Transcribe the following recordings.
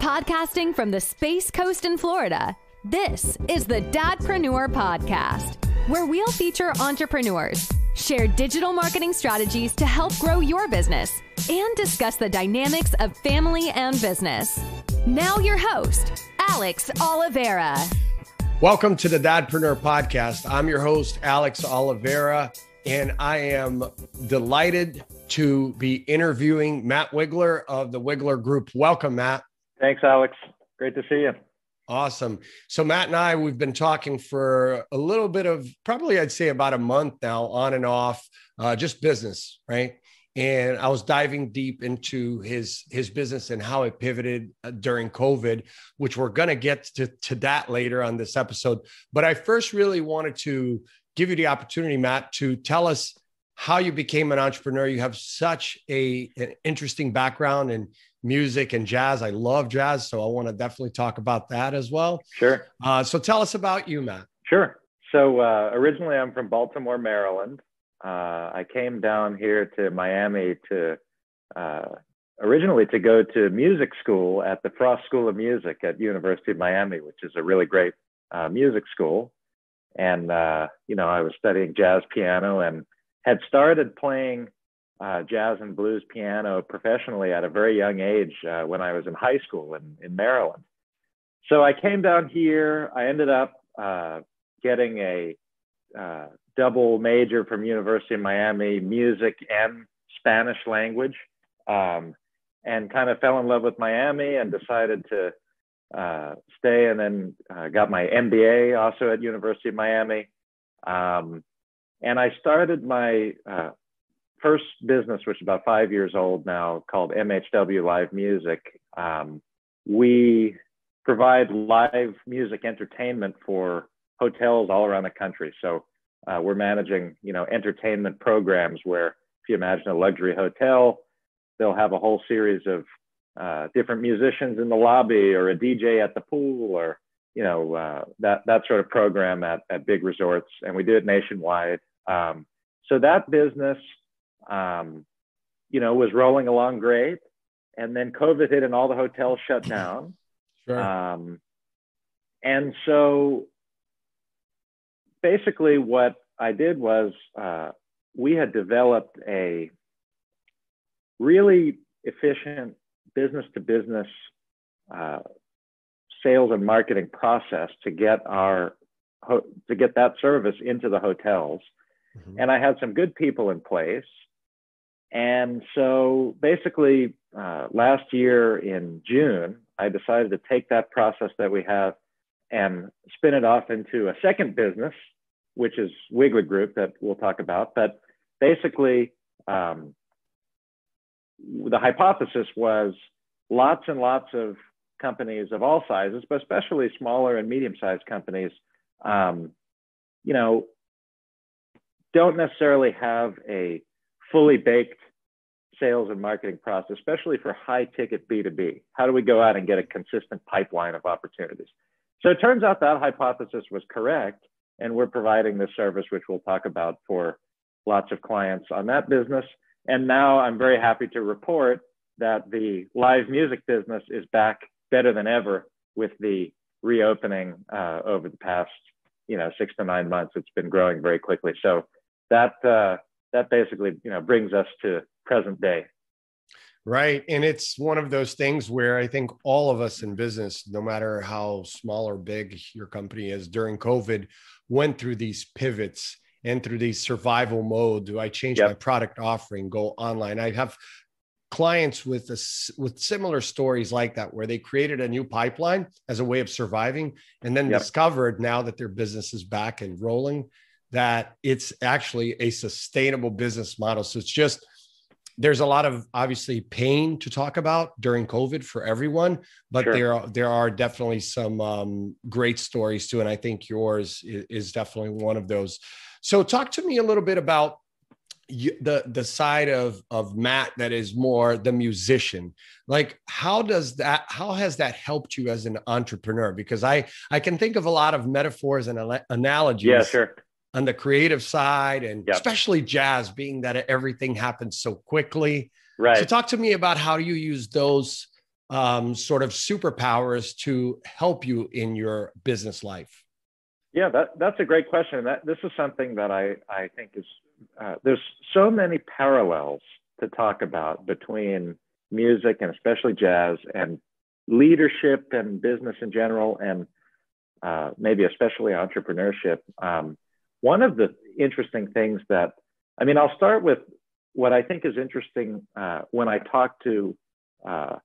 Podcasting from the Space Coast in Florida, this is the Dadpreneur Podcast, where we'll feature entrepreneurs, share digital marketing strategies to help grow your business, and discuss the dynamics of family and business. Now, your host, Alex Oliveira. Welcome to the Dadpreneur Podcast. I'm your host, Alex Oliveira, and I am delighted to be interviewing Matt Wigler of the Wigler Group. Welcome, Matt. Thanks, Alex. Great to see you. Awesome. So, Matt and I, we've been talking for a little bit of probably, I'd say, about a month now, on and off, uh, just business, right? And I was diving deep into his his business and how it pivoted uh, during COVID, which we're going to get to, to that later on this episode. But I first really wanted to give you the opportunity, Matt, to tell us how you became an entrepreneur. You have such a an interesting background in music and jazz. I love jazz, so I want to definitely talk about that as well. Sure. Uh, so tell us about you, Matt. Sure. So uh, originally, I'm from Baltimore, Maryland. Uh, I came down here to Miami to uh, originally to go to music school at the Frost School of Music at University of Miami, which is a really great uh, music school. And uh, you know, I was studying jazz piano and had started playing uh, jazz and blues piano professionally at a very young age uh, when I was in high school in, in Maryland. So I came down here. I ended up uh, getting a uh, double major from University of Miami, music and Spanish language, um, and kind of fell in love with Miami and decided to uh, stay. And then uh, got my MBA also at University of Miami. Um, and I started my first business, which is about five years old now, called MHW Live Music. Um, we provide live music entertainment for hotels all around the country. So uh, we're managing, you know, entertainment programs where, if you imagine a luxury hotel, they'll have a whole series of uh, different musicians in the lobby, or a DJ at the pool, or you know uh, that that sort of program at at big resorts, and we do it nationwide. Um, so that business um, you know, was rolling along great. And then COVID hit and all the hotels shut down. Sure. Um, and so basically, what I did was uh, we had developed a really efficient business to business sales and marketing process to get our to get that service into the hotels. Mm-hmm. And I had some good people in place. And so basically, uh, last year in June, I decided to take that process that we have and spin it off into a second business, which is Wigler Group that we'll talk about. But basically, um, the hypothesis was lots and lots of companies of all sizes, but especially smaller and medium-sized companies, um, you know, don't necessarily have a fully baked sales and marketing process, especially for high ticket B2B? How do we go out and get a consistent pipeline of opportunities? So it turns out that hypothesis was correct. And we're providing this service, which we'll talk about for lots of clients on that business. And now I'm very happy to report that the live music business is back better than ever with the reopening uh, over the past, you know, six to nine months. It's been growing very quickly. So that uh, that basically you know brings us to present day right and it's one of those things where i think all of us in business no matter how small or big your company is during covid went through these pivots and through these survival mode do i change yep. my product offering go online i have clients with a, with similar stories like that where they created a new pipeline as a way of surviving and then yep. discovered now that their business is back and rolling that it's actually a sustainable business model. So it's just there's a lot of obviously pain to talk about during COVID for everyone, but sure. there are there are definitely some um, great stories too, and I think yours is, is definitely one of those. So talk to me a little bit about you, the the side of of Matt that is more the musician. Like how does that how has that helped you as an entrepreneur? Because I I can think of a lot of metaphors and analogies. Yeah, sure on the creative side and Yep. especially jazz being that everything happens so quickly. Right. So talk to me about how you use those um, sort of superpowers to help you in your business life. Yeah, that, that's a great question. That this is something that I, I think is uh, there's so many parallels to talk about between music and especially jazz and leadership and business in general and uh, maybe especially entrepreneurship. Um, one of the interesting things that I mean, I'll start with what I think is interesting uh, when I talk to uh,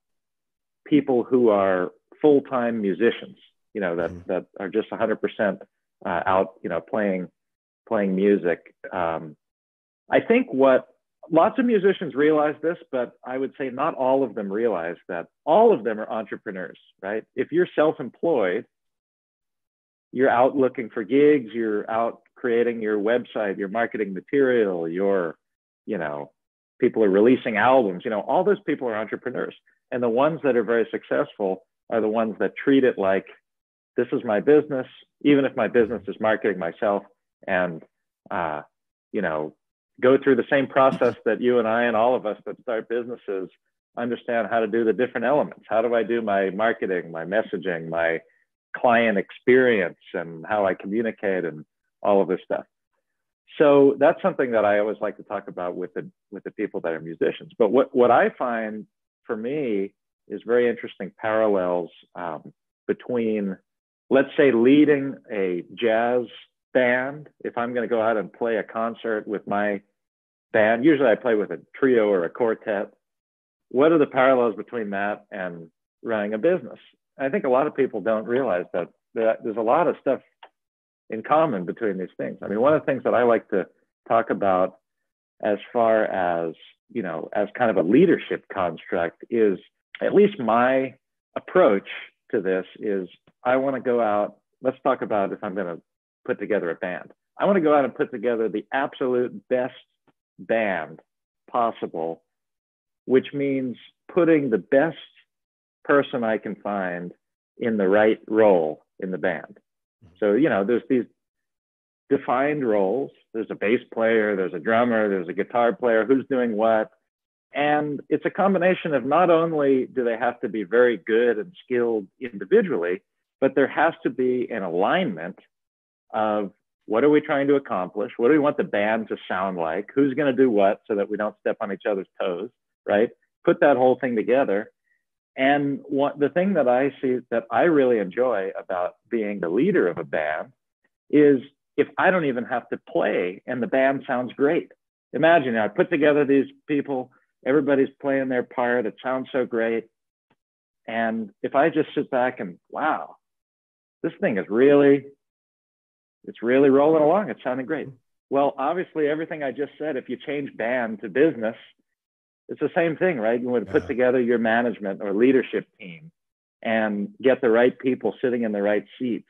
people who are full-time musicians. You know that Mhm. that are just 100% uh, out. You know, playing playing music. Um, I think what lots of musicians realize this, but I would say not all of them realize that all of them are entrepreneurs, right? If you're self employed, you're out looking for gigs, you're out creating your website, your marketing material, your, you know, people are releasing albums, you know, all those people are entrepreneurs. And the ones that are very successful are the ones that treat it like this is my business, even if my business is marketing myself and, uh, you know, go through the same process that you and I and all of us that start businesses understand how to do the different elements. How do I do my marketing, my messaging, my client experience, and how I communicate and all of this stuff. So that's something that I always like to talk about with the with the people that are musicians. But what what I find for me is very interesting parallels um, between, let's say, leading a jazz band. If I'm going to go out and play a concert with my band, usually I play with a trio or a quartet. What are the parallels between that and running a business? I think a lot of people don't realize that, there's a lot of stuff in common between these things. I mean, one of the things that I like to talk about as far as, you know, as kind of a leadership construct is at least my approach to this is I want to go out. Let's talk about if I'm going to put together a band. I want to go out and put together the absolute best band possible, which means putting the best person I can find in the right role in the band. Mm-hmm. So, you know, there's these defined roles. There's a bass player, there's a drummer, there's a guitar player, who's doing what. And it's a combination of not only do they have to be very good and skilled individually, but there has to be an alignment of what are we trying to accomplish? What do we want the band to sound like? Who's going to do what so that we don't step on each other's toes, right? Put that whole thing together. And what the thing that I see that I really enjoy about being the leader of a band is if I don't even have to play and the band sounds great. Imagine I put together these people, everybody's playing their part, it sounds so great. And if I just sit back and wow, this thing is really, it's really rolling along. It's sounding great. Well, obviously, everything I just said, if you change band to business, it's the same thing, right? You want to put Yeah. together your management or leadership team and get the right people sitting in the right seats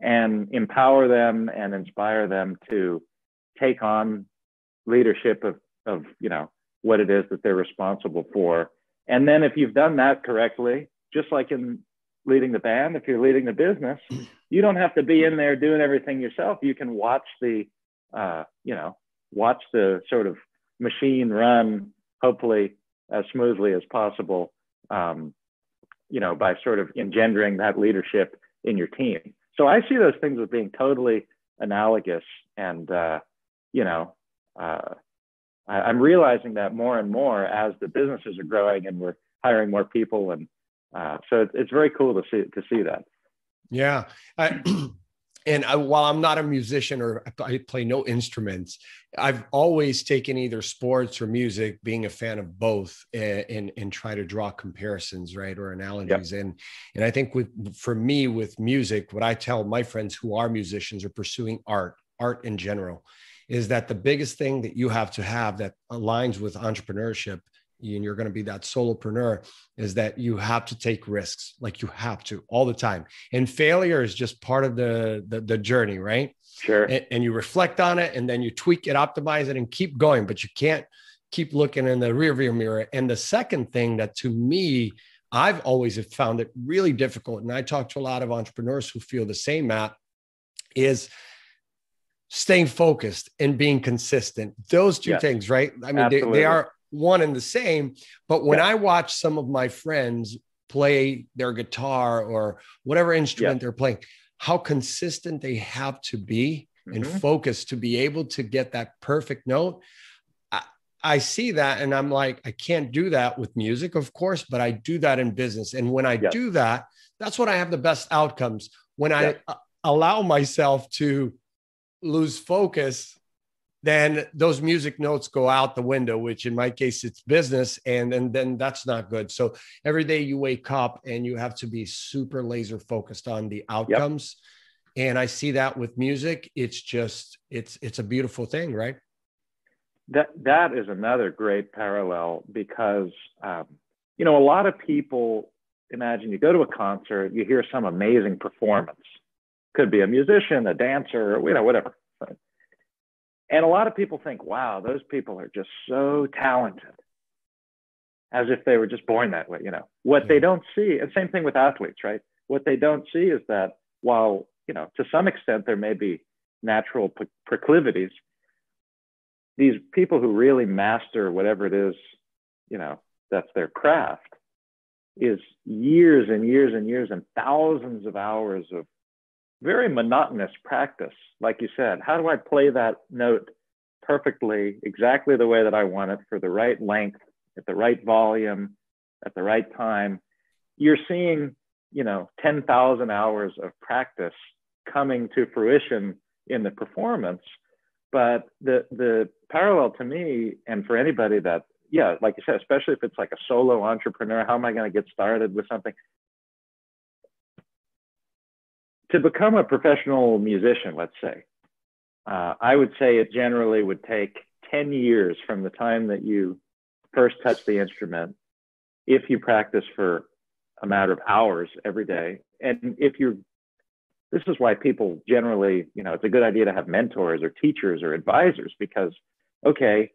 and empower them and inspire them to take on leadership of, of you know what it is that they're responsible for. And then if you've done that correctly just like in leading the band if you're leading the business you don't have to be in there doing everything yourself. You can watch the uh, you know watch the sort of machine run hopefully as smoothly as possible um, you know by sort of engendering that leadership in your team. So I see those things as being totally analogous, and uh, you know, uh, I'm realizing that more and more as the businesses are growing and we're hiring more people, and uh, so it's, it's very cool to see to see that. Yeah. I, and I, while I'm not a musician or I play no instruments, I've always taken either sports or music, being a fan of both, and and, and try to draw comparisons, right, or analogies. And and I think with for me with music, what I tell my friends who are musicians or pursuing art, art in general, is that the biggest thing that you have to have that aligns with entrepreneurship and you're going to be that solopreneur is that you have to take risks like you have to all the time. And failure is just part of the the, the journey right? Sure. and, and you reflect on it and then you tweak it optimize it and keep going but you can't keep looking in the rear view mirror. And the second thing that to me i've always found it really difficult and i talk to a lot of entrepreneurs who feel the same matt is staying focused and being consistent. Those two yes. things, right? I mean, they, they, are one and the same. But when I watch some of my friends play their guitar or whatever instrument they're playing, how consistent they have to be mm-hmm. and focused to be able to get that perfect note. I, I see that and I'm like, I can't do that with music, of course, but I do that in business. And when I do that, that's when I have the best outcomes. When I allow myself to lose focus, then those music notes go out the window, which in my case it's business, and and then that's not good. So every day you wake up and you have to be super laser focused on the outcomes. Yep. And I see that with music. It's just it's it's a beautiful thing, right? That that is another great parallel because um, you know a lot of people imagine you go to a concert, you hear some amazing performance could be a musician, a dancer, you know, whatever. And a lot of people think, wow, those people are just so talented, as if they were just born that way. You know, what yeah. they mm-hmm. don't see, and same thing with athletes, right? What they don't see is that while, you know, to some extent there may be natural proclivities, these people who really master whatever it is, you know, that's their craft, is years and years and years and thousands of hours of very monotonous practice. Like you said, how do I play that note perfectly, exactly the way that I want it for the right length, at the right volume, at the right time? You're seeing, you know, 10,000 hours of practice coming to fruition in the performance. But the, the parallel to me, and for anybody that, yeah, like you said, especially if it's like a solo entrepreneur, how am I going to get started with something? To become a professional musician, let's say, uh, I would say it generally would take 10 years from the time that you first touch the instrument if you practice for a matter of hours every day. And if you're, this is why people generally, you know, it's a good idea to have mentors or teachers or advisors because, okay,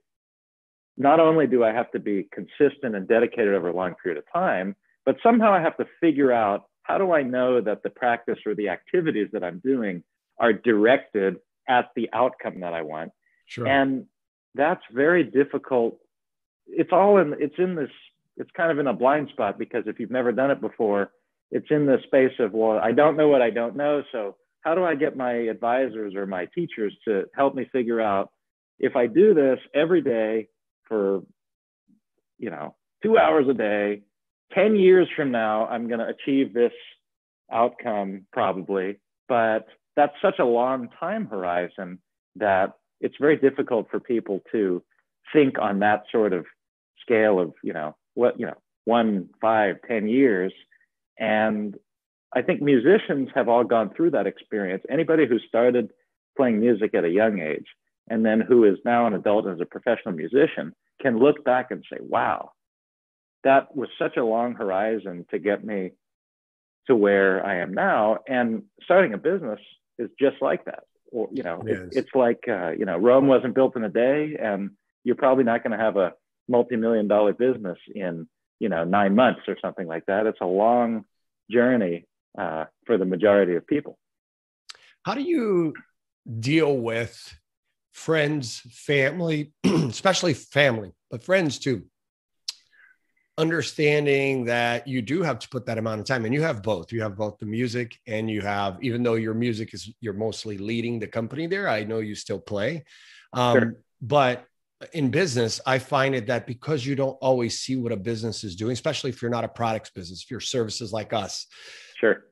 not only do I have to be consistent and dedicated over a long period of time, but somehow I have to figure out how do I know that the practice or the activities that I'm doing are directed at the outcome that I want? Sure. And that's very difficult. It's all in, it's in this, it's kind of in a blind spot because if you've never done it before, it's in the space of, well, I don't know what I don't know. So how do I get my advisors or my teachers to help me figure out if I do this every day for, you know, two hours a day 10 years from now, I'm going to achieve this outcome probably. But that's such a long time horizon that it's very difficult for people to think on that sort of scale of, you know, what, you know, one, five, ten years. And I think musicians have all gone through that experience. Anybody who started playing music at a young age and then who is now an adult as a professional musician can look back and say, wow, that was such a long horizon to get me to where I am now. And starting a business is just like that. Or, you know, it, it's like, uh, you know, Rome wasn't built in a day, and you're probably not going to have a multi-million dollar business in, you know, nine months or something like that. It's a long journey uh, for the majority of people. How do you deal with friends, family, especially family, but friends too, understanding that you do have to put that amount of time and you have both. You have both the music and you have even though your music is you're mostly leading the company there i know you still play. Um, sure. but in business i find it that because you don't always see what a business is doing especially if you're not a products business if you're services like us sure.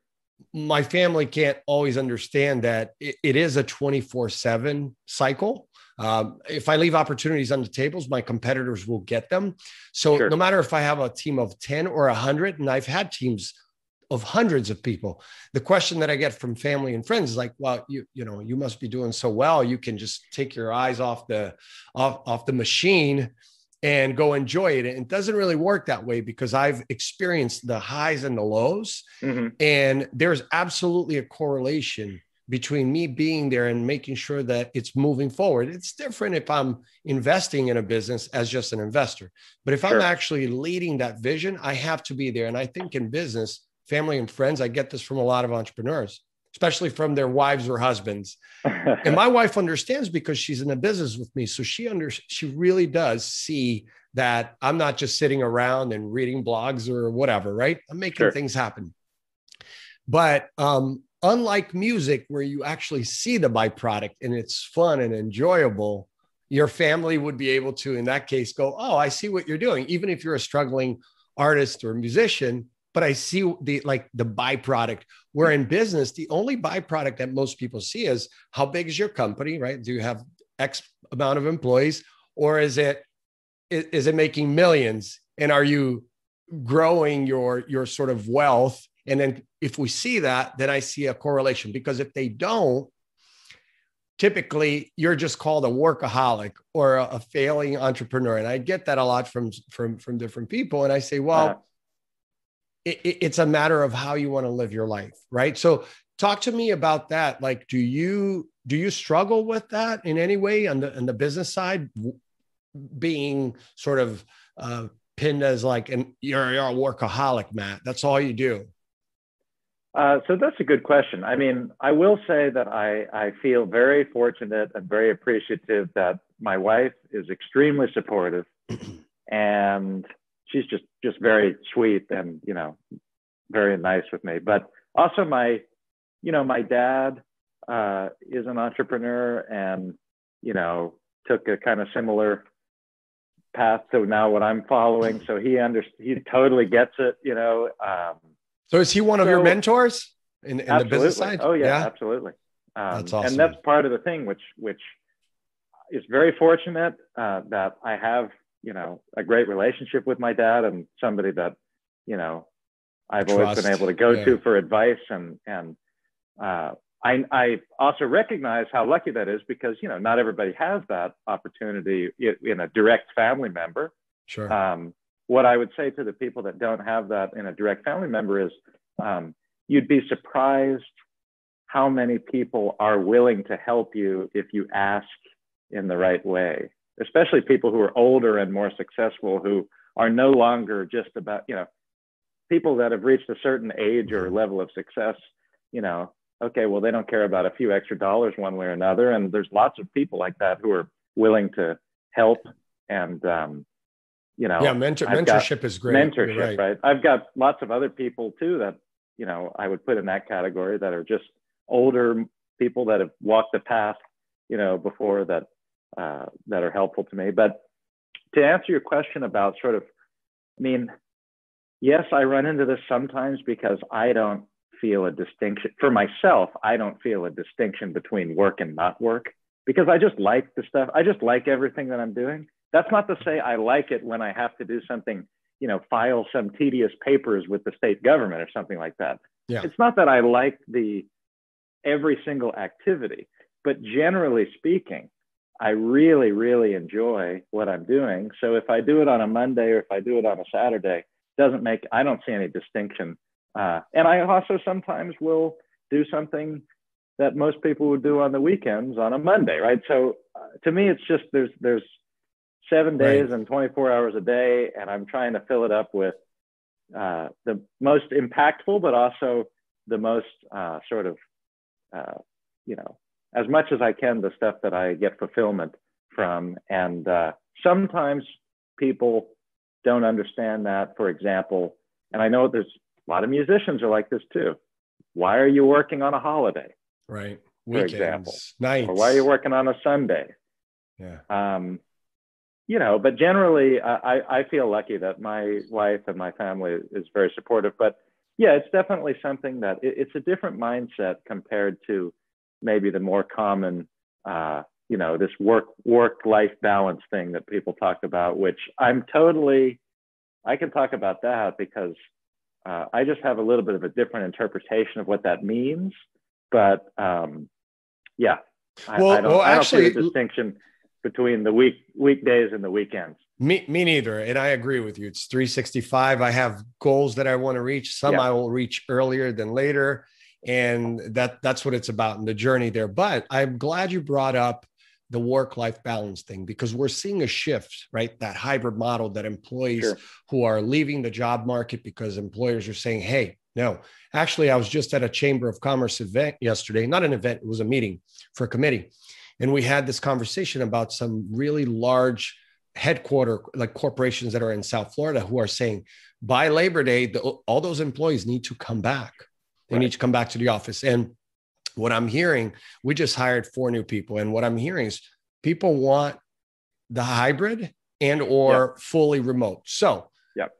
my family can't always understand that it, it is a 24 7 cycle um, if I leave opportunities on the tables, my competitors will get them. So sure. no matter if I have a team of 10 or 100, and I've had teams of hundreds of people, the question that I get from family and friends is like, well, you, you know, you must be doing so well. You can just take your eyes off the, off, off the machine and go enjoy it. And it doesn't really work that way because I've experienced the highs and the lows. Mm-hmm. And there's absolutely a correlation between me being there and making sure that it's moving forward. It's different if I'm investing in a business as just an investor. But if sure. I'm actually leading that vision, I have to be there. And I think in business, family and friends, I get this from a lot of entrepreneurs. especially from their wives or husbands. and my wife understands because she's in a business with me. So she under she really does see that I'm not just sitting around and reading blogs or whatever, right? I'm making sure. things happen. But um, unlike music, where you actually see the byproduct and it's fun and enjoyable, your family would be able to, in that case, go, Oh, I see what you're doing. Even if you're a struggling artist or musician, but I see the like the byproduct. Where in business, the only byproduct that most people see is how big is your company, right? Do you have X amount of employees, or is it is it making millions? And are you growing your your sort of wealth and then if we see that, then I see a correlation because if they don't, typically you're just called a workaholic or a, a failing entrepreneur. And I get that a lot from from from different people. And I say, well, uh-huh. it, it's a matter of how you want to live your life, right? So talk to me about that. Like, do you do you struggle with that in any way on the on the business side, being sort of uh, pinned as like, and you're, you're a workaholic, Matt. That's all you do. Uh, so that's a good question. I mean, I will say that I, I feel very fortunate and very appreciative that my wife is extremely supportive and she's just, just very sweet and, you know, very nice with me. But also my, you know, my dad uh, is an entrepreneur and, you know, took a kind of similar path to now what I'm following. So he under, he totally gets it, you know, um, so is he one of your mentors in, in the business side? Oh yeah, yeah. absolutely. Um, that's awesome. And that's part of the thing, which which is very fortunate uh, that I have you know a great relationship with my dad and somebody that you know I've Trust. always been able to go yeah. to for advice and and uh, I, I also recognize how lucky that is because you know not everybody has that opportunity in a direct family member. Sure. Um, what I would say to the people that don't have that in a direct family member is um, you'd be surprised how many people are willing to help you if you ask in the right way, especially people who are older and more successful who are no longer just about, you know, people that have reached a certain age or level of success, you know, okay, well, they don't care about a few extra dollars one way or another. And there's lots of people like that who are willing to help and um, you know yeah mentor, mentorship is great. Mentorship right. right? I've got lots of other people too that you know i would put in that category that are just older people that have walked the path you know before that uh, that are helpful to me. But to answer your question about sort of i mean yes i run into this sometimes because i don't feel a distinction for myself i don't feel a distinction between work and not work because i just like the stuff i just like everything that i'm doing that's not to say I like it when I have to do something, you know, file some tedious papers with the state government or something like that. Yeah. It's not that I like the every single activity, but generally speaking, I really, really enjoy what I'm doing. So if I do it on a Monday or if I do it on a Saturday, doesn't make I don't see any distinction. Uh, and I also sometimes will do something that most people would do on the weekends on a Monday, right? So uh, to me, it's just there's there's seven days right. and 24 hours a day. And I'm trying to fill it up with uh, the most impactful, but also the most uh, sort of, uh, you know, as much as I can, the stuff that I get fulfillment from. And uh, sometimes people don't understand that, for example. And I know there's a lot of musicians are like this too. Why are you working on a holiday? Right. Weekends, for example. Nights. Or why are you working on a Sunday? Yeah. Um, you know, but generally, I, I feel lucky that my wife and my family is very supportive. But yeah, it's definitely something that it, it's a different mindset compared to maybe the more common, uh, you know, this work work life balance thing that people talk about. Which I'm totally, I can talk about that because uh, I just have a little bit of a different interpretation of what that means. But um, yeah, well, I, I don't, well, I don't actually, see a distinction between the week weekdays and the weekends. Me, me neither. And I agree with you. It's 365. I have goals that I want to reach. Some yeah. I will reach earlier than later. And that that's what it's about in the journey there. But I'm glad you brought up the work-life balance thing because we're seeing a shift, right? That hybrid model that employees sure. who are leaving the job market because employers are saying, hey, No, actually, I was just at a Chamber of Commerce event yesterday, not an event, it was a meeting for a committee. And we had this conversation about some really large headquarter, like corporations that are in South Florida, who are saying by Labor Day, the, all those employees need to come back. They right. need to come back to the office. And what I'm hearing, we just hired four new people. And what I'm hearing is people want the hybrid and or yep. fully remote. So, yep.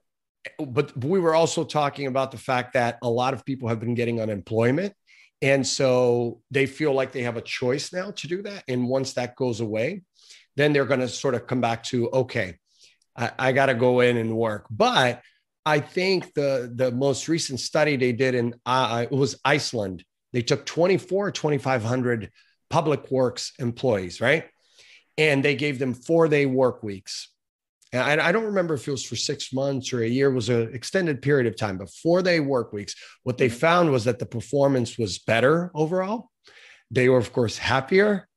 But we were also talking about the fact that a lot of people have been getting unemployment. And so they feel like they have a choice now to do that. And once that goes away, then they're going to sort of come back to, okay, I, I got to go in and work. But I think the, the most recent study they did in uh, it was Iceland. They took 24, 2,500 public works employees, right? and they gave them four day work weeks. And I, don't remember if it was for six months or a year, it was an extended period of time, before they work weeks. What they mm-hmm. found was that the performance was better overall. They were, of course, happier.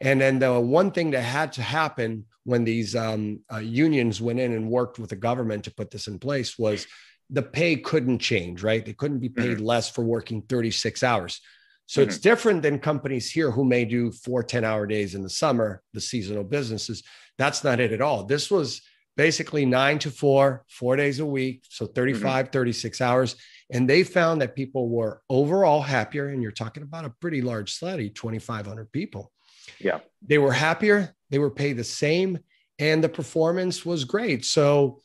And then the one thing that had to happen when these um, uh, unions went in and worked with the government to put this in place was the pay couldn't change, right? They couldn't be paid mm-hmm. less for working 36 hours. So mm-hmm. it's different than companies here who may do four 10 hour days in the summer, the seasonal businesses. That's not it at all. This was basically nine to four, four days a week. So 35, mm-hmm. 36 hours. And they found that people were overall happier. And you're talking about a pretty large study 2,500 people. Yeah. They were happier. They were paid the same. And the performance was great. So,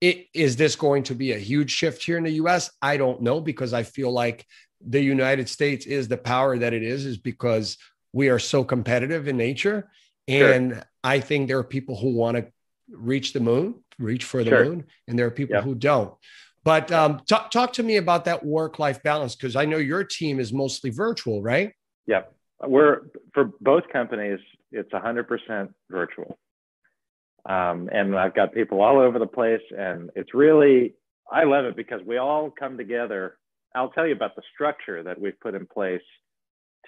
it, is this going to be a huge shift here in the US? I don't know because I feel like the United States is the power that it is, is because we are so competitive in nature. And sure. I think there are people who want to reach the moon, reach for the sure. moon, and there are people yep. who don't. But um, talk, talk to me about that work life balance because I know your team is mostly virtual, right? Yep. We're for both companies, it's 100% virtual. Um, and I've got people all over the place, and it's really, I love it because we all come together I'll tell you about the structure that we've put in place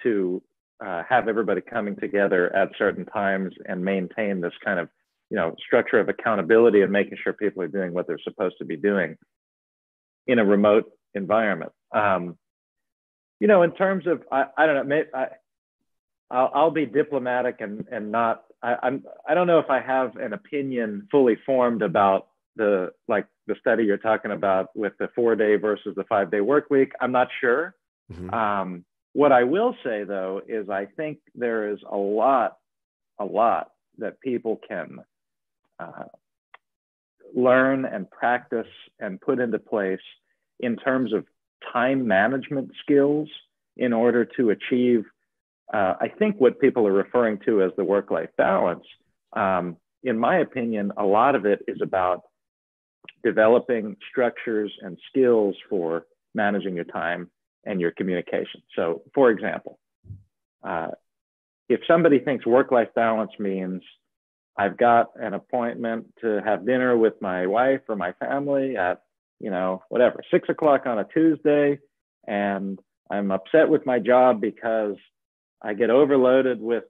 to uh, have everybody coming together at certain times and maintain this kind of you know structure of accountability and making sure people are doing what they're supposed to be doing in a remote environment. Um, you know, in terms of I, I don't know, maybe I, I'll, I'll be diplomatic and and not I, I'm I don't know if I have an opinion fully formed about the like the study you're talking about with the four day versus the five day work week i'm not sure mm-hmm. um, what i will say though is i think there is a lot a lot that people can uh, learn and practice and put into place in terms of time management skills in order to achieve uh, i think what people are referring to as the work life balance. Um, in my opinion a lot of it is about developing structures and skills for managing your time and your communication. So, for example, uh, if somebody thinks work life balance means I've got an appointment to have dinner with my wife or my family at, you know, whatever, six o'clock on a Tuesday, and I'm upset with my job because I get overloaded with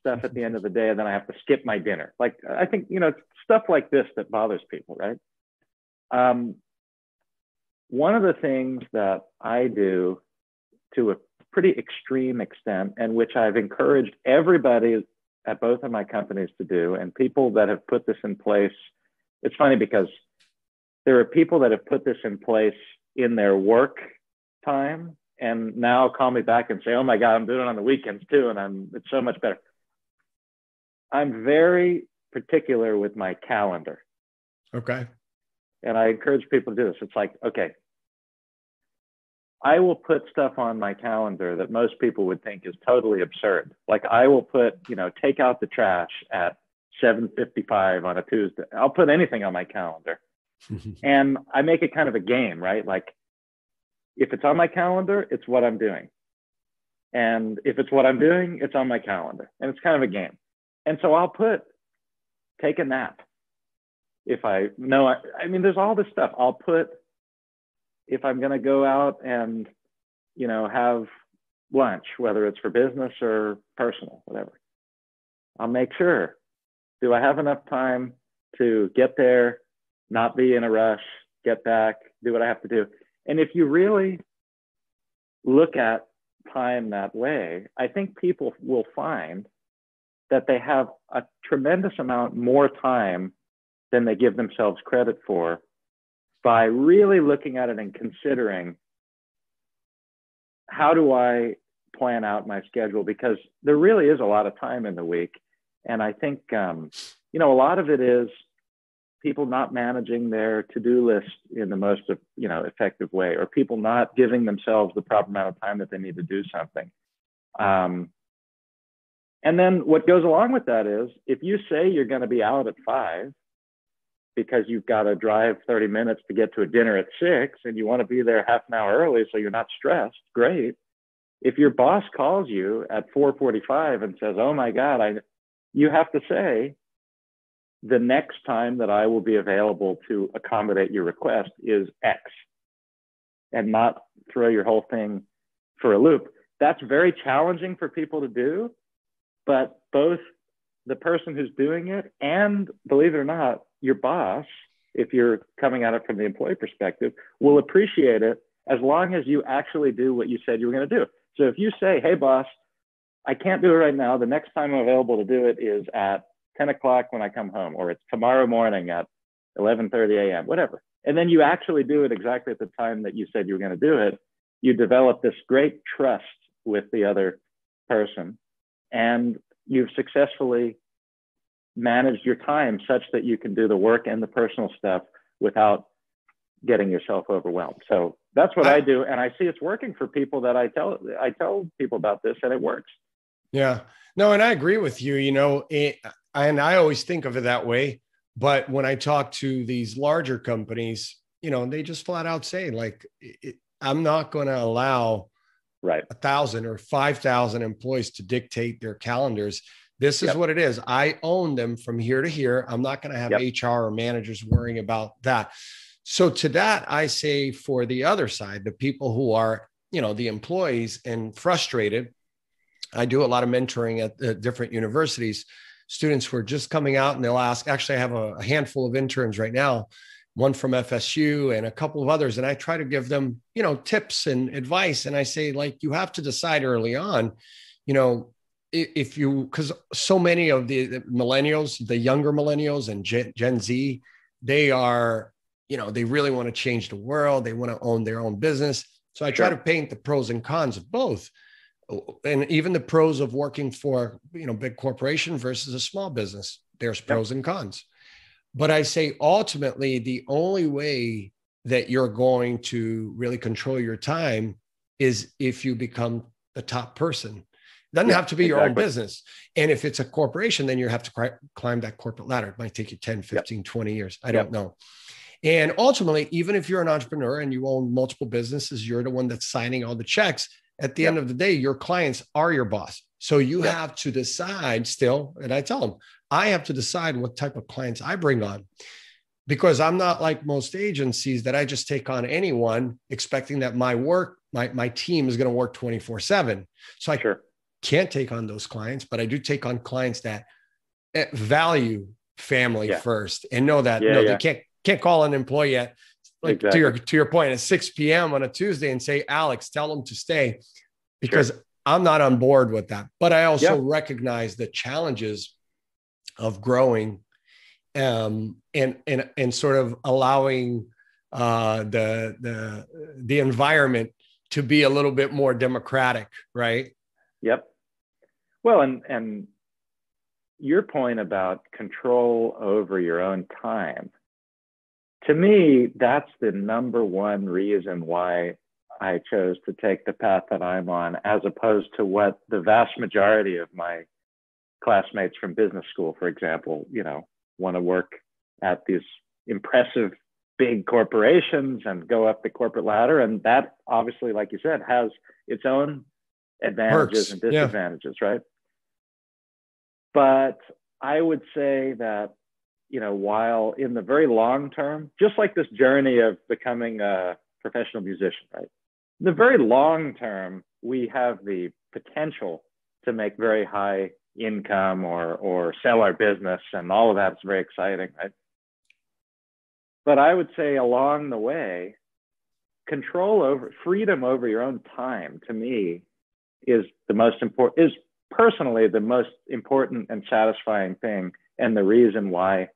stuff at the end of the day and then I have to skip my dinner. Like, I think, you know, stuff like this that bothers people, right? Um, one of the things that I do to a pretty extreme extent, and which I've encouraged everybody at both of my companies to do, and people that have put this in place, it's funny because there are people that have put this in place in their work time and now call me back and say, "Oh my God, I'm doing it on the weekends too, and I'm it's so much better." I'm very particular with my calendar. Okay and I encourage people to do this. It's like, okay, I will put stuff on my calendar that most people would think is totally absurd. Like I will put, you know, take out the trash at 7:55 on a Tuesday. I'll put anything on my calendar. and I make it kind of a game, right? Like if it's on my calendar, it's what I'm doing. And if it's what I'm doing, it's on my calendar. And it's kind of a game. And so I'll put take a nap if I know, I, I mean, there's all this stuff. I'll put, if I'm going to go out and, you know, have lunch, whether it's for business or personal, whatever, I'll make sure. Do I have enough time to get there, not be in a rush, get back, do what I have to do? And if you really look at time that way, I think people will find that they have a tremendous amount more time than they give themselves credit for by really looking at it and considering how do I plan out my schedule because there really is a lot of time in the week. And I think, um, you know, a lot of it is people not managing their to-do list in the most you know effective way or people not giving themselves the proper amount of time that they need to do something um, and then what goes along with that is if you say you're going to be out at five because you've got to drive 30 minutes to get to a dinner at six and you want to be there half an hour early so you're not stressed great if your boss calls you at 4:45 and says oh my god i you have to say the next time that I will be available to accommodate your request is X and not throw your whole thing for a loop. That's very challenging for people to do, but both the person who's doing it and believe it or not, your boss, if you're coming at it from the employee perspective, will appreciate it as long as you actually do what you said you were going to do. So if you say, hey, boss, I can't do it right now. The next time I'm available to do it is at 10 o'clock when I come home, or it's tomorrow morning at 11:30 a.m., whatever. And then you actually do it exactly at the time that you said you were going to do it. You develop this great trust with the other person, and you've successfully managed your time such that you can do the work and the personal stuff without getting yourself overwhelmed. So that's what I, I do, and I see it's working for people that I tell I tell people about this, and it works. Yeah, no, and I agree with you. You know, it, and I always think of it that way. But when I talk to these larger companies, you know, they just flat out say, like, it, I'm not going to allow right a thousand or five thousand employees to dictate their calendars. This is yep. what it is. I own them from here to here. I'm not going to have yep. HR or managers worrying about that. So to that, I say for the other side, the people who are, you know, the employees and frustrated. I do a lot of mentoring at, at different universities students who are just coming out and they'll ask actually i have a, handful of interns right now one from fsu and a couple of others and i try to give them you know tips and advice and i say like you have to decide early on you know if you because so many of the, millennials the younger millennials and gen, gen z they are you know they really want to change the world they want to own their own business so i try sure. to paint the pros and cons of both and even the pros of working for you know big corporation versus a small business there's pros yep. and cons but i say ultimately the only way that you're going to really control your time is if you become the top person doesn't yeah, have to be your own business and if it's a corporation then you have to climb that corporate ladder it might take you 10 15 yep. 20 years i yep. don't know and ultimately even if you're an entrepreneur and you own multiple businesses you're the one that's signing all the checks at the yep. end of the day, your clients are your boss. So you have to decide still, and I tell them, I have to decide what type of clients I bring on because I'm not like most agencies that I just take on anyone expecting that my work, my, my team is going to work 24 seven. So I sure. Can't take on those clients, but I do take on clients that eh, value family yeah. first and know that yeah, no, yeah. they can't, can't call an employee at like exactly. to your to your point at 6 p.m. on a Tuesday and say, Alex, tell them to stay because sure. I'm not on board with that. But I also recognize the challenges of growing um, and and and sort of allowing uh, the the the environment to be a little bit more democratic, right? Yep. Well, and and your point about control over your own time to me, that's the number one reason why I chose to take the path that I'm on, as opposed to what the vast majority of my classmates from business school, for example, you know, want to work at these impressive big corporations and go up the corporate ladder. And that obviously, like you said, has its own advantages Perks. and disadvantages, yeah. right? But I would say that you know, while in the very long term, just like this journey of becoming a professional musician, right? In the very long term, we have the potential to make very high income or or sell our business and all of that's very exciting, right? But I would say along the way, control over freedom over your own time to me is the most important is personally the most important and satisfying thing and the reason why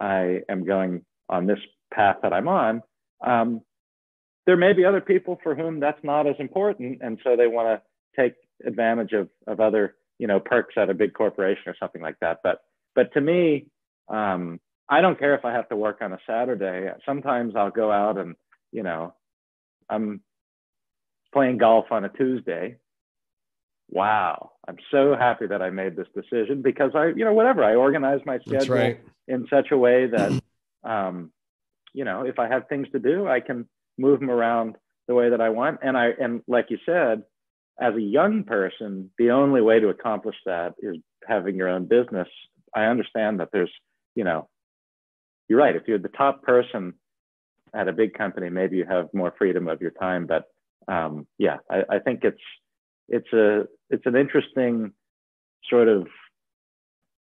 I am going on this path that I'm on. Um, there may be other people for whom that's not as important, and so they want to take advantage of of other you know perks at a big corporation or something like that. But but to me, um, I don't care if I have to work on a Saturday. Sometimes I'll go out and you know I'm playing golf on a Tuesday. Wow, I'm so happy that I made this decision because I you know whatever I organize my schedule right. in such a way that um, you know if I have things to do I can move them around the way that I want. And I and like you said, as a young person, the only way to accomplish that is having your own business. I understand that there's, you know, you're right. If you're the top person at a big company, maybe you have more freedom of your time. But um, yeah, I, I think it's it's a it's an interesting sort of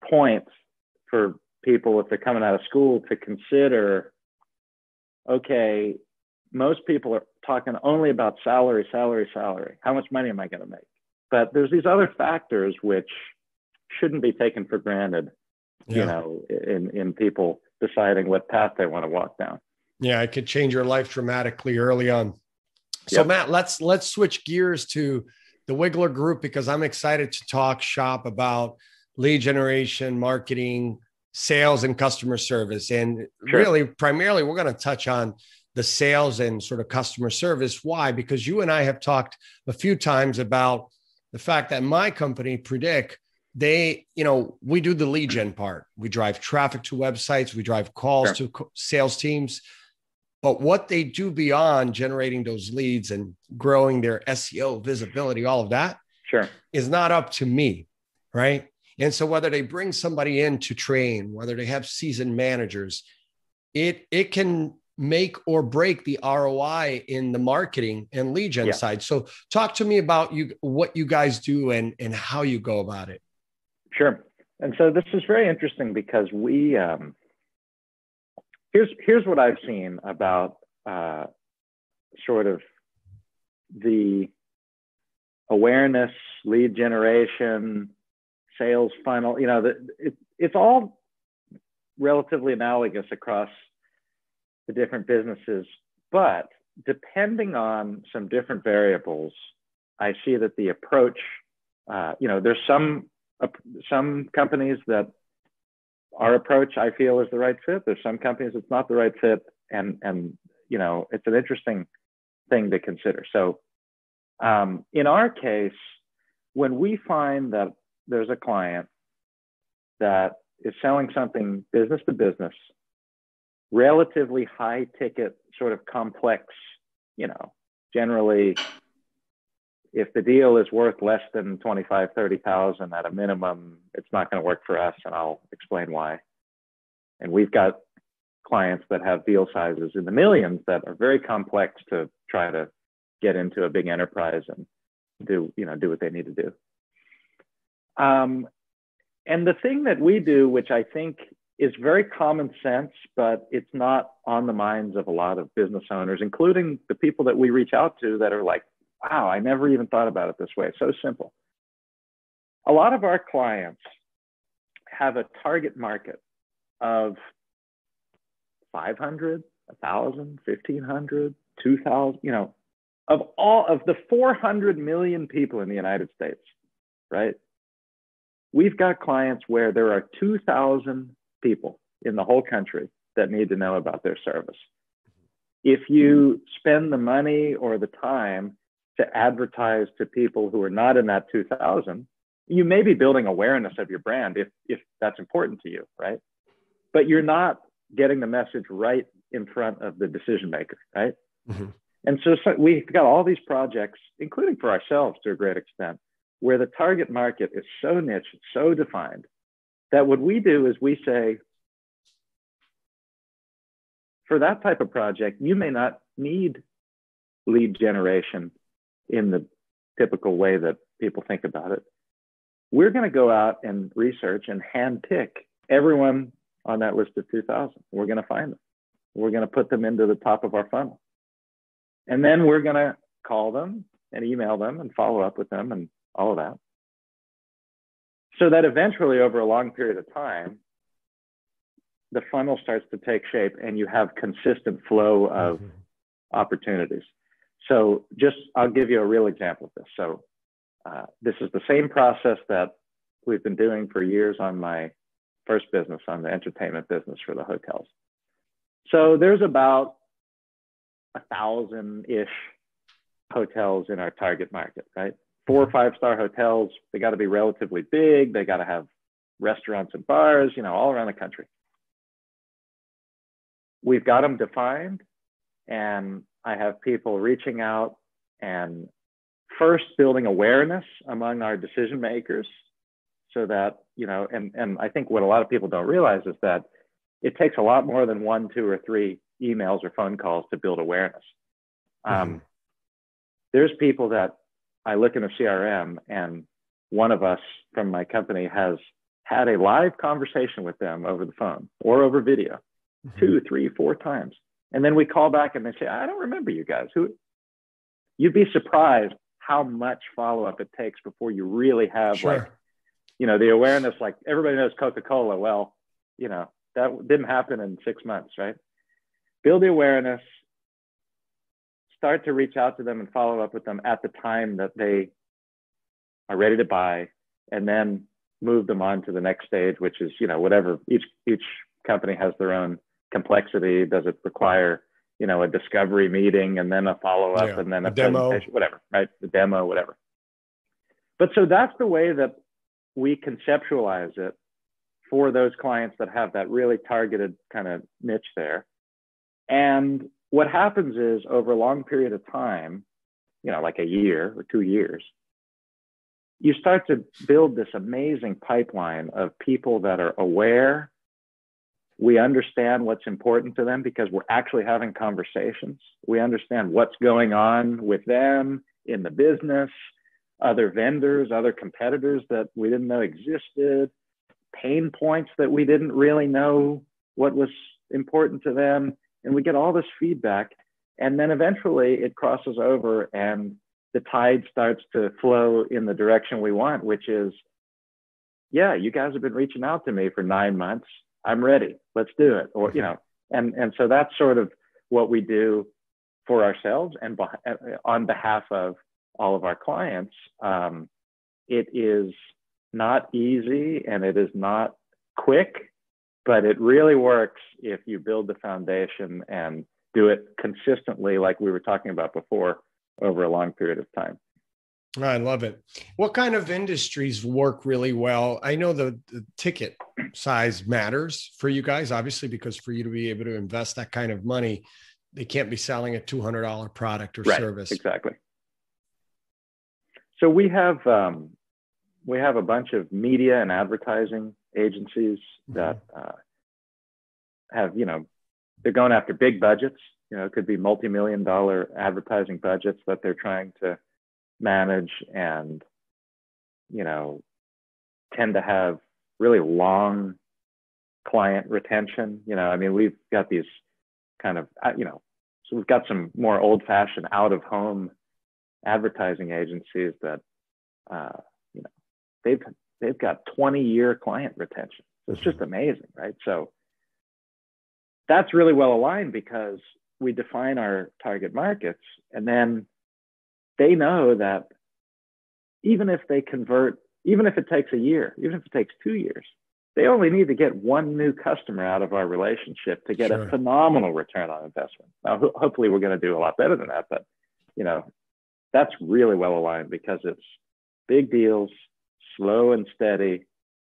point for people if they're coming out of school to consider okay most people are talking only about salary, salary, salary. How much money am I going to make? But there's these other factors which shouldn't be taken for granted, yeah. you know, in, in people deciding what path they want to walk down. Yeah, it could change your life dramatically early on. So yep. Matt, let's let's switch gears to the Wigler Group because I'm excited to talk shop about lead generation, marketing, sales, and customer service. And sure. really, primarily, we're going to touch on the sales and sort of customer service. Why? Because you and I have talked a few times about the fact that my company, Predict, they, you know, we do the lead gen part. We drive traffic to websites, we drive calls sure. to sales teams. But what they do beyond generating those leads and growing their SEO visibility, all of that, sure, is not up to me, right? And so whether they bring somebody in to train, whether they have seasoned managers, it it can make or break the ROI in the marketing and lead gen yeah. side. So talk to me about you what you guys do and and how you go about it. Sure. And so this is very interesting because we um, here's here's what I've seen about uh, sort of the awareness, lead generation, sales funnel. You know, the, it, it's all relatively analogous across the different businesses. But depending on some different variables, I see that the approach, uh, you know, there's some uh, some companies that our approach I feel is the right fit. There's some companies it's not the right fit, and and you know, it's an interesting thing to consider. So, um, in our case, when we find that there's a client that is selling something business to business relatively high ticket, sort of complex, you know, generally if the deal is worth less than 25, 30,000 at a minimum, it's not going to work for us. And I'll explain why. And we've got clients that have deal sizes in the millions that are very complex to try to get into a big enterprise and do, you know, do what they need to do. Um, and the thing that we do, which I think is very common sense, but it's not on the minds of a lot of business owners, including the people that we reach out to that are like, wow, I never even thought about it this way. It's so simple. A lot of our clients have a target market of 500, 1,000, 1,500, 2,000, you know, of all of the 400 million people in the United States, right? We've got clients where there are 2,000 people in the whole country that need to know about their service. If you spend the money or the time to advertise to people who are not in that 2000, you may be building awareness of your brand if, if that's important to you, right? But you're not getting the message right in front of the decision maker, right? Mm-hmm. And so, so we've got all these projects, including for ourselves to a great extent, where the target market is so niche, so defined that what we do is we say, for that type of project, you may not need lead generation in the typical way that people think about it. We're going to go out and research and handpick everyone on that list of 2000. We're going to find them. We're going to put them into the top of our funnel. And then we're going to call them and email them and follow up with them and all of that. So that eventually, over a long period of time, the funnel starts to take shape and you have consistent flow of mm-hmm. opportunities. So, just I'll give you a real example of this. So, uh, this is the same process that we've been doing for years on my first business, on the entertainment business for the hotels. So, there's about a thousand ish hotels in our target market, right? Four or five star hotels, they got to be relatively big, they got to have restaurants and bars, you know, all around the country. We've got them defined, and I have people reaching out and first building awareness among our decision makers so that, you know, and, and I think what a lot of people don't realize is that it takes a lot more than one, two, or three emails or phone calls to build awareness. Um, mm-hmm. Um, there's people that I look in a CRM and one of us from my company has had a live conversation with them over the phone or over video mm-hmm. two, three, four times. And then we call back and they say, I don't remember you guys. Who you'd be surprised how much follow-up it takes before you really have sure. like, you know, the awareness, like everybody knows Coca-Cola. Well, you know, that didn't happen in six months, right? Build the awareness, start to reach out to them and follow up with them at the time that they are ready to buy and then move them on to the next stage which is you know whatever each each company has their own complexity? Does it require you know a discovery meeting and then a follow up yeah, and then a, a demo. whatever right? The demo whatever. But so that's the way that we conceptualize it for those clients that have that really targeted kind of niche there. And what happens is over a long period of time, you know, like a year or two years, you start to build this amazing pipeline of people that are aware. We understand what's important to them because we're actually having conversations. We understand what's going on with them in the business, other vendors, other competitors that we didn't know existed, pain points that we didn't really know what was important to them and we get all this feedback and then eventually it crosses over and the tide starts to flow in the direction we want which is yeah you guys have been reaching out to me for nine months i'm ready. Let's do it. Or you know and and so that's sort of what we do for ourselves and on behalf of all of our clients. Um, it is not easy and it is not quick but it really works if you build the foundation and do it consistently, like we were talking about before, over a long period of time. I love it. What kind of industries work really well? I know the, the, ticket size matters for you guys, obviously, because for you to be able to invest that kind of money, they can't be selling a $200 product or right, service. Exactly. So we have um, we have a bunch of media and advertising agencies mm-hmm. that uh, have, you know, they're going after big budgets. You know, it could be multi-million dollar advertising budgets that they're trying to manage and, you know, tend to have really long client retention. You know, I mean, we've got these kind of, uh, you know, so we've got some more old-fashioned out-of-home advertising agencies that, uh, you know, they've they've got 20 year client retention. So it's just amazing, right? So that's really well aligned because we define our target markets and then they know that even if they convert, even if it takes a year, even if it takes two years, they only need to get one new customer out of our relationship to get sure. a phenomenal return on investment. Now, ho- hopefully, we're going to do a lot better than that, but you know, that's really well aligned because it's big deals, slow and steady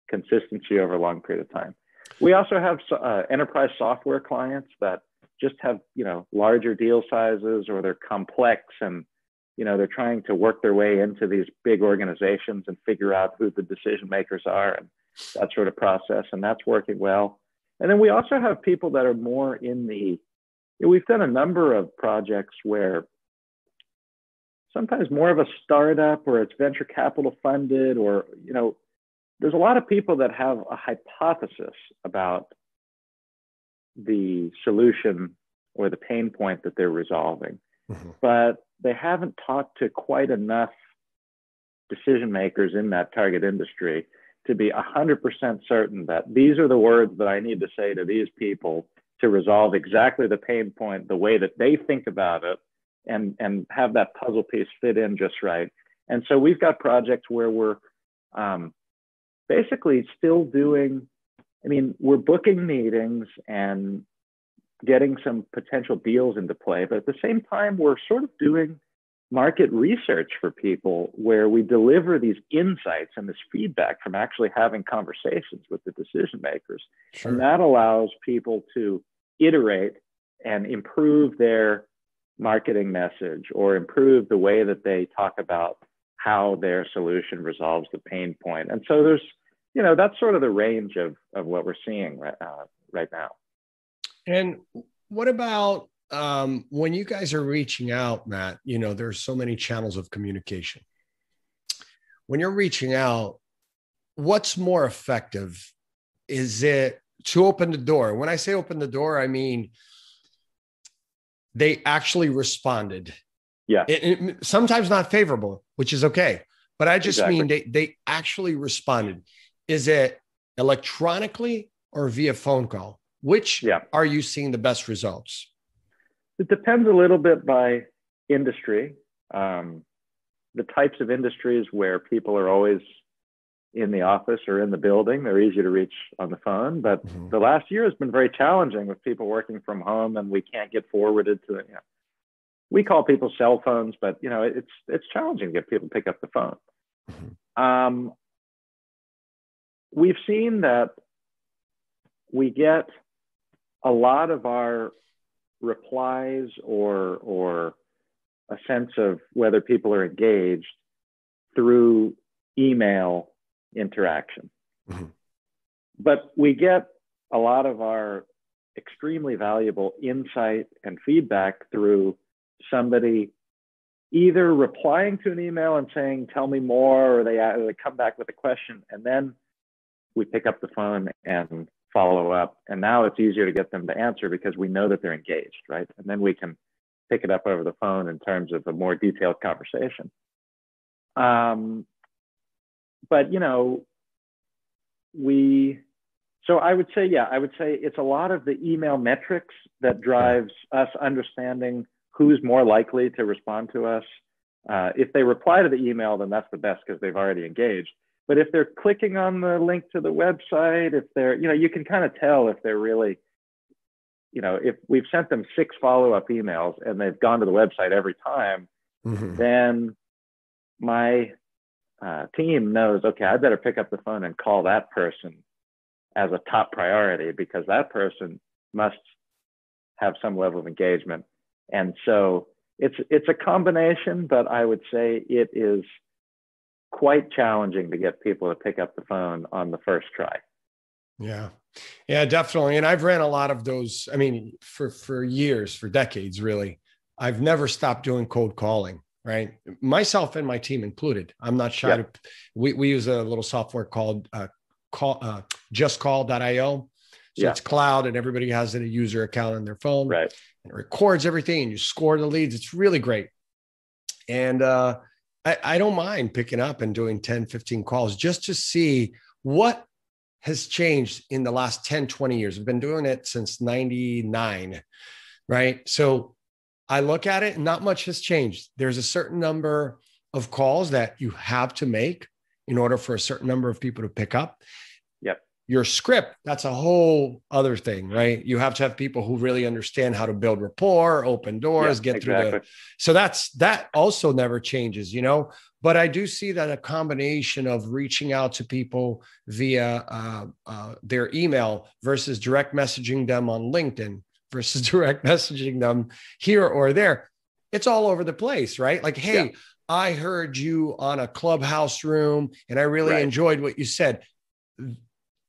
consistency over a long period of time. We also have uh, enterprise software clients that just have you know larger deal sizes or they're complex and you know they're trying to work their way into these big organizations and figure out who the decision makers are and that sort of process and that's working well. And then we also have people that are more in the you know, we've done a number of projects where sometimes more of a startup or it's venture capital funded or you know there's a lot of people that have a hypothesis about the solution or the pain point that they're resolving mm-hmm. but they haven't talked to quite enough decision makers in that target industry to be 100% certain that these are the words that I need to say to these people to resolve exactly the pain point the way that they think about it and, and have that puzzle piece fit in just right. And so we've got projects where we're um, basically still doing, I mean, we're booking meetings and getting some potential deals into play, but at the same time, we're sort of doing market research for people where we deliver these insights and this feedback from actually having conversations with the decision makers. Sure. And that allows people to iterate and improve their marketing message or improve the way that they talk about how their solution resolves the pain point. And so there's, you know, that's sort of the range of, of what we're seeing right, uh, right now. And what about um, when you guys are reaching out, Matt, you know, there's so many channels of communication. When you're reaching out, what's more effective? Is it to open the door? When I say open the door, I mean they actually responded. Yeah. It, it, sometimes not favorable, which is okay. But I just exactly. mean they they actually responded. Is it electronically or via phone call? Which yeah. are you seeing the best results? It depends a little bit by industry. Um, the types of industries where people are always in the office or in the building, they're easy to reach on the phone. But mm-hmm. the last year has been very challenging with people working from home and we can't get forwarded to, you know, we call people cell phones, but you know, it's, it's challenging to get people to pick up the phone. Mm-hmm. Um, we've seen that we get a lot of our replies or or a sense of whether people are engaged through email interaction. Mm-hmm. But we get a lot of our extremely valuable insight and feedback through somebody either replying to an email and saying, Tell me more, or they, they come back with a question, and then we pick up the phone and follow up. And now it's easier to get them to answer because we know that they're engaged, right? And then we can pick it up over the phone in terms of a more detailed conversation. Um, but you know, we so I would say, yeah, I would say it's a lot of the email metrics that drives us understanding who's more likely to respond to us. Uh, if they reply to the email, then that's the best because they've already engaged. But if they're clicking on the link to the website, if they're, you know, you can kind of tell if they're really, you know, if we've sent them six follow up emails and they've gone to the website every time, mm-hmm. then my uh, team knows, okay, I better pick up the phone and call that person as a top priority because that person must have some level of engagement. And so it's it's a combination, but I would say it is quite challenging to get people to pick up the phone on the first try. Yeah. Yeah, definitely. And I've ran a lot of those. I mean, for for years, for decades, really. I've never stopped doing cold calling, right? Myself and my team included. I'm not shy to we, we use a little software called uh, call uh, justcall.io. So yeah. it's cloud and everybody has a user account on their phone. Right. And it records everything and you score the leads. It's really great. And uh I, I don't mind picking up and doing 10, 15 calls just to see what has changed in the last 10, 20 years. I've been doing it since 99, right? So I look at it and not much has changed. There's a certain number of calls that you have to make in order for a certain number of people to pick up your script that's a whole other thing right you have to have people who really understand how to build rapport open doors yeah, get exactly. through the so that's that also never changes you know but i do see that a combination of reaching out to people via uh, uh, their email versus direct messaging them on linkedin versus direct messaging them here or there it's all over the place right like hey yeah. i heard you on a clubhouse room and i really right. enjoyed what you said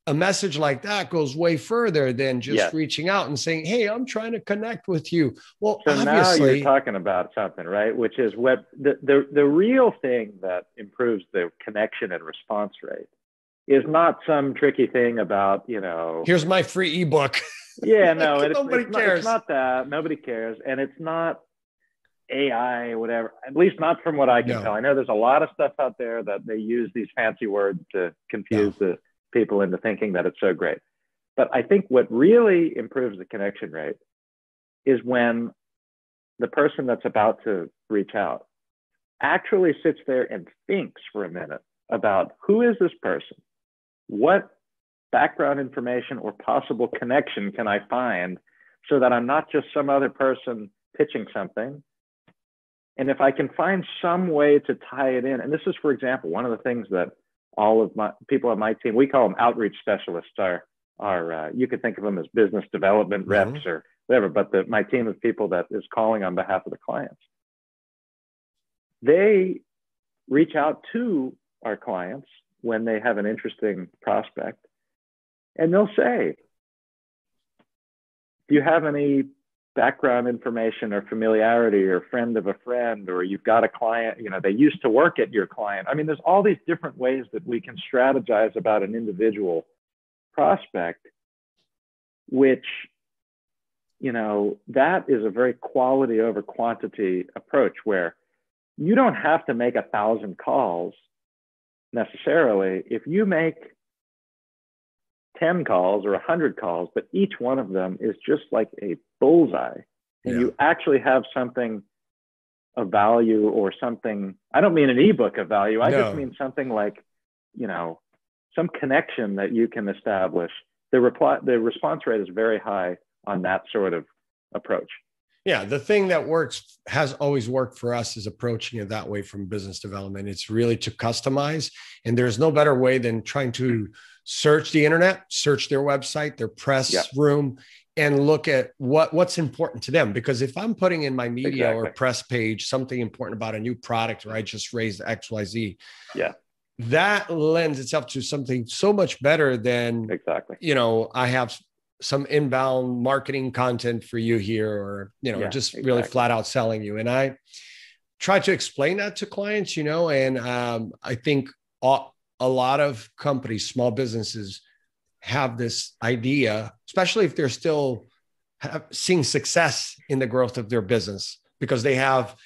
a message like that goes way further than just yes. reaching out and saying, "Hey, I'm trying to connect with you." Well, so now you're talking about something, right? Which is what the, the the real thing that improves the connection and response rate is not some tricky thing about you know. Here's my free ebook. Yeah, no, it's, nobody it's cares. Not, it's not that nobody cares, and it's not AI, whatever. At least not from what I can No. tell. I know there's a lot of stuff out there that they use these fancy words to confuse the people into thinking that it's so great. But I think what really improves the connection rate is when the person that's about to reach out actually sits there and thinks for a minute about who is this person? What background information or possible connection can I find so that I'm not just some other person pitching something? And if I can find some way to tie it in, and this is, for example, one of the things that all of my people on my team, we call them outreach specialists, are, are uh, you could think of them as business development reps Mhm. or whatever, but the, my team of people that is calling on behalf of the clients, they reach out to our clients when they have an interesting prospect and they'll say, Do you have any background information or familiarity or friend of a friend, or you've got a client, you know, they used to work at your client? I mean, there's all these different ways that we can strategize about an individual prospect, which, you know, that is a very quality over quantity approach where you don't have to make a thousand calls necessarily. If you make 10 calls or 100 calls, but each one of them is just like a bullseye, and Yeah. you actually have something of value or something. I don't mean an ebook of value, I No. just mean something like, you know, some connection that you can establish. The reply, the response rate is very high on that sort of approach. Yeah, the thing that works has always worked for us is approaching it that way from business development. It's really to customize, and there's no better way than trying to search the internet, search their website, their press Yeah. room, and look at what what's important to them. Because if I'm putting in my media or press page something important about a new product, or I just raised X Y Z, Yeah. that lends itself to something so much better than Exactly. you know, I have some inbound marketing content for you here, or, you know, Yeah, just really flat out selling you. And I try to explain that to clients, you know, and um, I think a, a lot of companies, small businesses have this idea, especially if they're still have, seeing success in the growth of their business because they have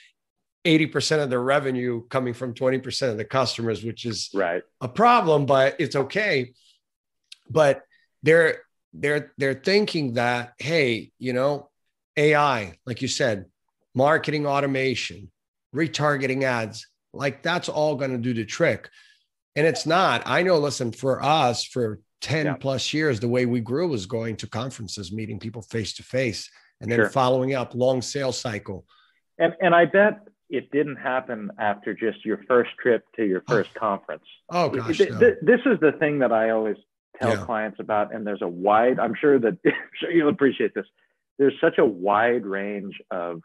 80% of their revenue coming from 20% of the customers, which is Right. a problem, but it's okay. But they're they're they're thinking that hey, you know, AI, like you said, marketing automation, retargeting ads, like that's all going to do the trick. And it's not. I know. Listen, for us, for ten Yeah. plus years, the way we grew was going to conferences, meeting people face to face, and then Sure. following up, long sales cycle. And and I bet it didn't happen after just your first trip to your oh. first conference. Oh gosh, no. th- this is the thing that I always tell Yeah. clients about, and there's a wide. I'm sure that I'm sure you'll appreciate this. There's such a wide range of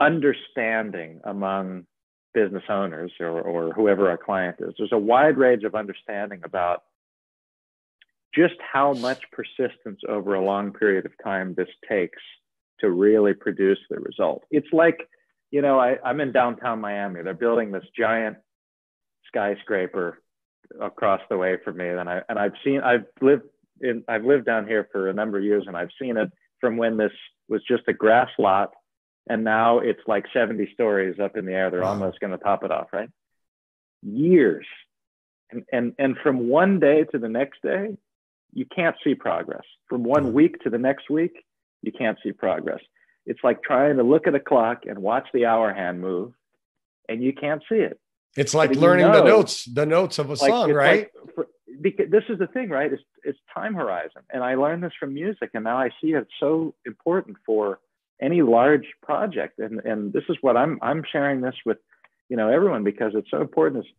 understanding among business owners or, or whoever our client is. There's a wide range of understanding about just how much persistence over a long period of time this takes to really produce the result. It's like, you know, I, I'm in downtown Miami. They're building this giant skyscraper across the way from me, and I and I've seen I've lived in I've lived down here for a number of years, and I've seen it from when this was just a grass lot, and now it's like 70 stories up in the air. They're Wow. almost going to top it off, right? Years, and and and from one day to the next day, you can't see progress. From one week to the next week, you can't see progress. It's like trying to look at a clock and watch the hour hand move, and you can't see it. It's like but you learning the notes, the notes of a song, right? like for, because this is the thing, right? It's it's time horizon, and I learned this from music, and now I see it's so important for any large project, and and this is what I'm I'm sharing this with, you know, everyone because it's so important. Is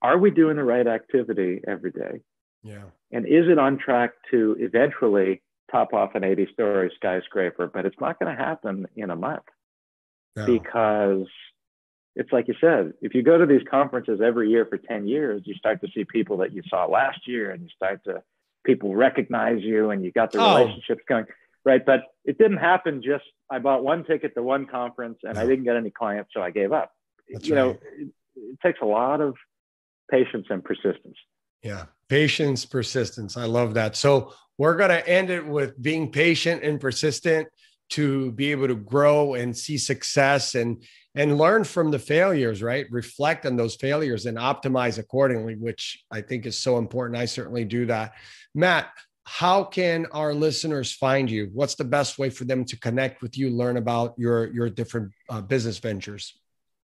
are we doing the right activity every day, yeah. and is it on track to eventually top off an 80 story skyscraper? But it's not going to happen in a month No. because it's like you said, if you go to these conferences every year for 10 years, you start to see people that you saw last year and you start to, people recognize you and you got the Oh. relationships going, right? But it didn't happen just, I bought one ticket to one conference and I didn't get any clients, so I gave up. That's you know, it, it takes a lot of patience and persistence. Yeah. Patience, persistence. I love that. So we're going to end it with being patient and persistent to be able to grow and see success and and learn from the failures right? Reflect on those failures and optimize accordingly which i think is so important. I certainly do that. Matt how can our listeners find you? What's the best way for them to connect with you learn about your your different uh, business ventures?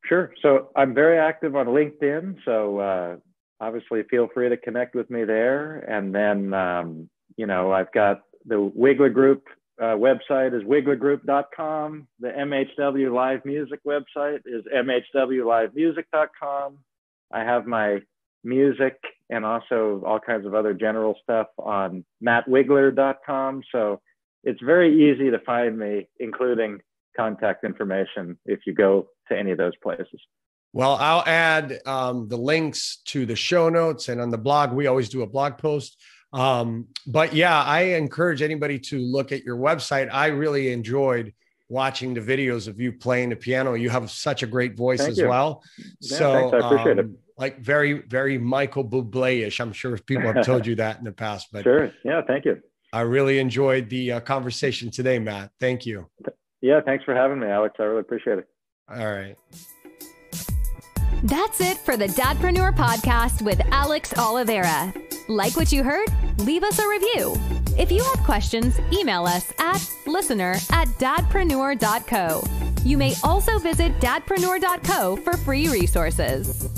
Sure. So i'm very active on linkedin. So uh, obviously feel free to connect with me there. And then um, you know i've got the wigler group uh, website is wiglergroup.com the mhw live music website is mhwlivemusic.com i have my music and also all kinds of other general stuff on mattwigler.com. So it's very easy to find me, including contact information if you go to any of those places. Well, I'll add um, the links to the show notes and on the blog. We always do a blog post. Um, but yeah, I encourage anybody to look at your website. I really enjoyed watching the videos of you playing the piano. You have such a great voice Thank as you. well. Yeah, so thanks. I appreciate um, it. like very, very Michael Bublé-ish. I'm sure people have told you that in the past, but Sure. Yeah. Thank you. I really enjoyed the uh, conversation today, Matt. Thank you. Yeah. Thanks for having me, Alex. I really appreciate it. All right. That's it for the Dadpreneur podcast with Alex Oliveira. Like what you heard? Leave us a review. If you have questions, email us at listener at dadpreneur.co. You may also visit dadpreneur.co for free resources.